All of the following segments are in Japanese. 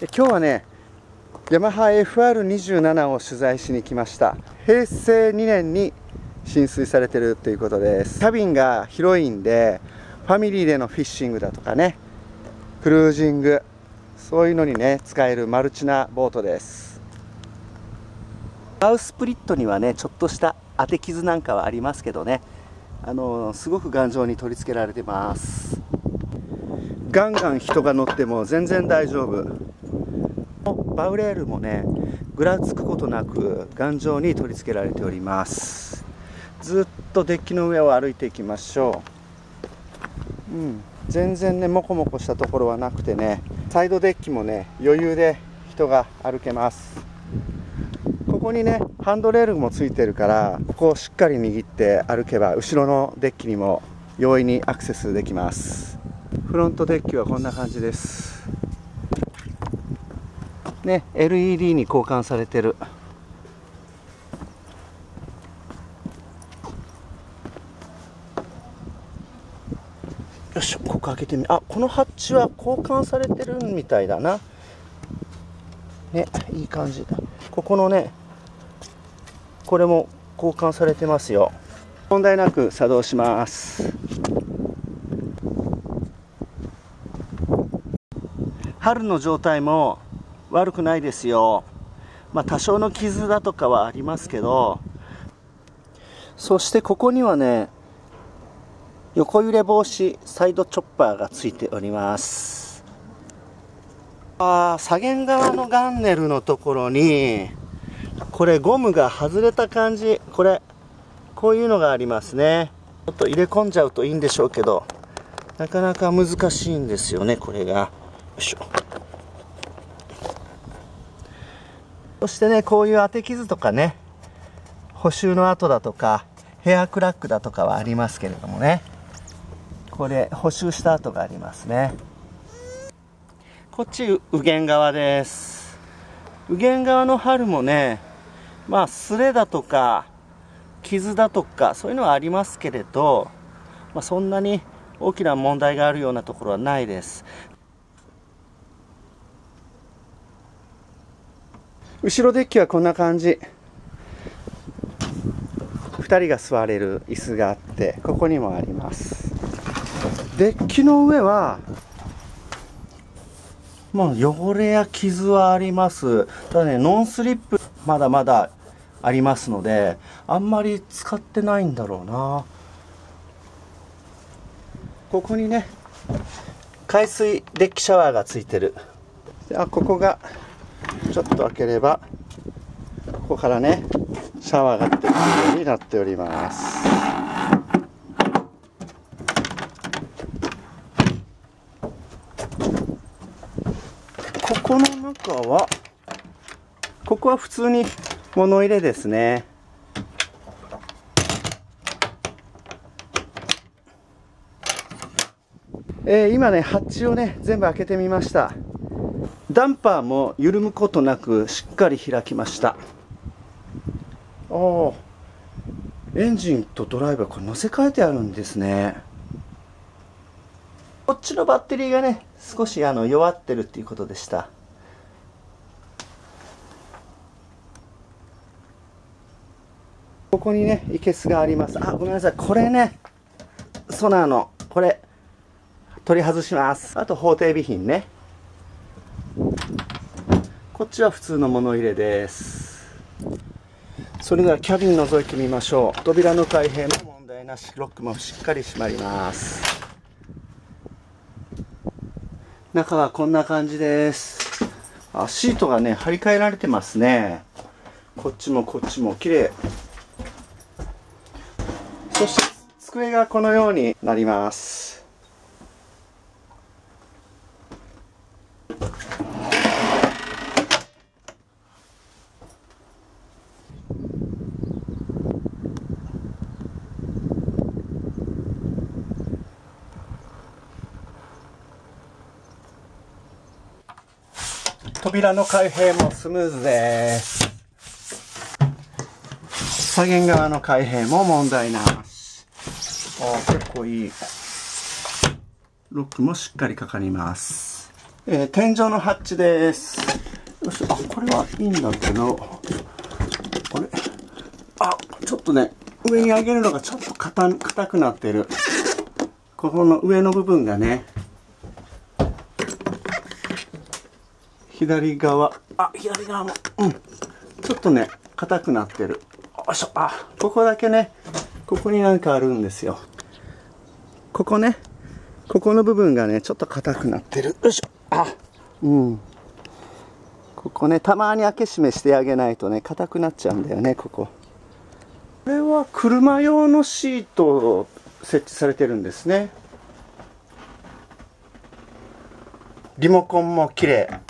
今日はねヤマハ FR27 を取材しに来ました。平成2年に浸水されてるということです。キャビンが広いんでファミリーでのフィッシングだとかねクルージングそういうのにね使えるマルチなボートです。マウスプリットにはねちょっとした当て傷なんかはありますけどね。あのすごく頑丈に取り付けられてます。ガンガン人が乗っても全然大丈夫バウレールもねぐらつくことなく頑丈に取り付けられております。ずっとデッキの上を歩いていきましょう、うん、全然ねモコモコしたところはなくてねサイドデッキもね余裕で人が歩けます。ここにねハンドレールもついてるからここをしっかり握って歩けば後ろのデッキにも容易にアクセスできます。フロントデッキはこんな感じです。ね LED に交換されてる。よしここ開けてみあこのハッチは交換されてるみたいだな。ねいい感じだ。ここのねこれも交換されてますよ。問題なく作動します。春の状態も悪くないですよ。まあ多少の傷だとかはありますけど。そしてここにはね横揺れ防止サイドチョッパーがついております。あ左舷側のガンネルのところにこれゴムが外れた感じ。これこういうのがありますね。ちょっと入れ込んじゃうといいんでしょうけどなかなか難しいんですよねこれが。よいしょ。そしてねこういう当て傷とかね補修の跡だとかヘアクラックだとかはありますけれどもね。これ補修した跡がありますね。こっち右舷側です。右舷側の春もねまあすれだとか傷だとかそういうのはありますけれど、まあ、そんなに大きな問題があるようなところはないです。後ろデッキはこんな感じ。2人が座れる椅子があってここにもあります。デッキの上はまあ汚れや傷はあります。ただねノンスリップまだまだありますのであんまり使ってないんだろうな。ここにね海水デッキシャワーがついてる。あここがちょっと開ければここからねシャワーが出てくるようになっております。ここの中はここは普通に物入れですね。えー、今ねハッチをね全部開けてみました。ダンパーも緩むことなくしっかり開きました。ああエンジンとドライバーこれ乗せ替えてあるんですね。こっちのバッテリーがね少しあの弱ってるっていうことでした。ここにねいけすがあります。あごめんなさい。これねソナーのこれ取り外します。あと法定備品ねちは普通の物入れです。それではキャビン覗いてみましょう。扉の開閉も問題なし。ロックもしっかり閉まります。中はこんな感じです。あシートがね張り替えられてますね。こっちもこっちも綺麗。そして机がこのようになります。扉の開閉もスムーズです左舷側の開閉も問題なしあ結構いい。ロックもしっかりかかります。えー、天井のハッチです。よしあこれはいいんだけど。これあちょっとね上に上げるのがちょっと硬くなってる。ここの上の部分がね左側。あ左側も。うん。ちょっとね硬くなってる。よいしょ。あ。ここだけねここになんかあるんですよ。ここねここの部分がねちょっと硬くなってる。よいしょ。あ。うん。ここねたまに開け閉めしてあげないとね硬くなっちゃうんだよねここ。これは車用のシート設置されてるんですね。リモコンも綺麗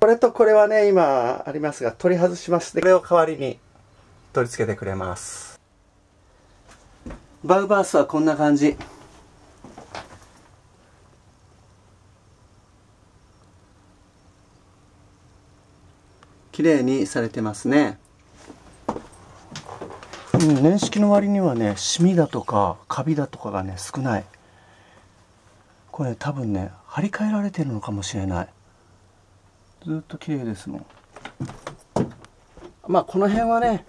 これとこれはね今ありますが取り外しましてこれを代わりに取り付けてくれます。バウバースはこんな感じ。綺麗にされてますね。うん、年式の割にはねシミだとかカビだとかがね少ない。これ、ね、多分ね張り替えられてるのかもしれないずっと綺麗ですもんまあこの辺はね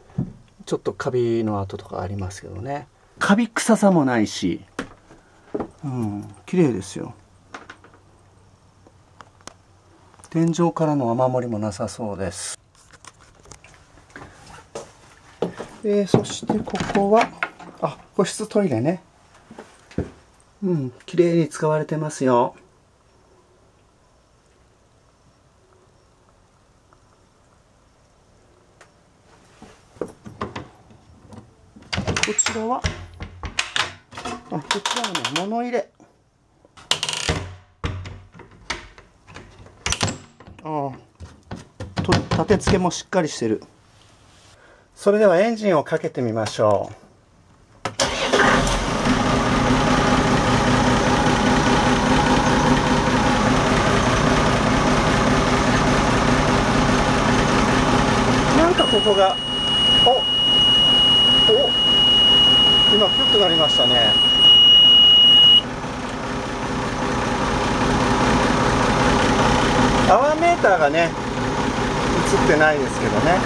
ちょっとカビの跡とかありますけどね。カビ臭さもないしうん綺麗ですよ。天井からの雨漏りもなさそうです。えー、そしてここはあ個室トイレね。うん綺麗に使われてますよこちらはあこちらはね物入れ。ああ。と立て付けもしっかりしてる。それではエンジンをかけてみましょう。なんかここが。お。お。今キュッとなりましたね。アワーメーターがね映ってないですけどね。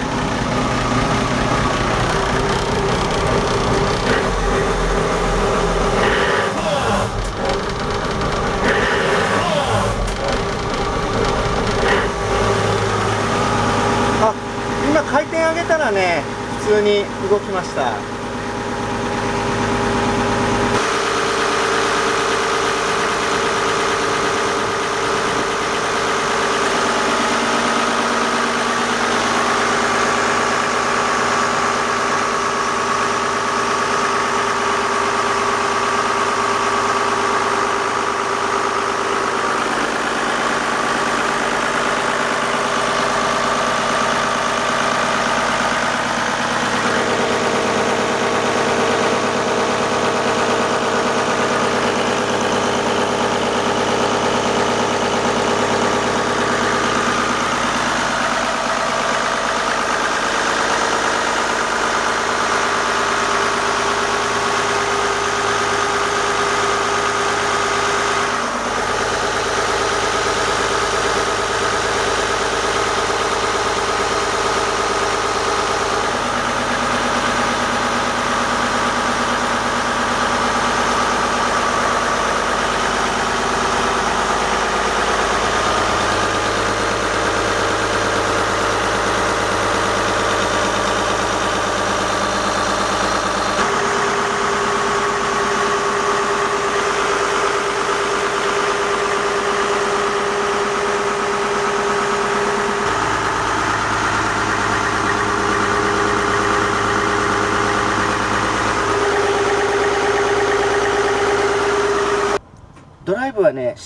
あ今回転上げたらね普通に動きました。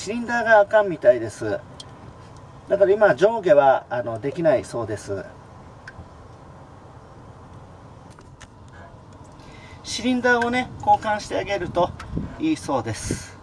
シリンダーがあかんみたいです。だから今上下はあのできないそうです。シリンダーをね交換してあげるといいそうです。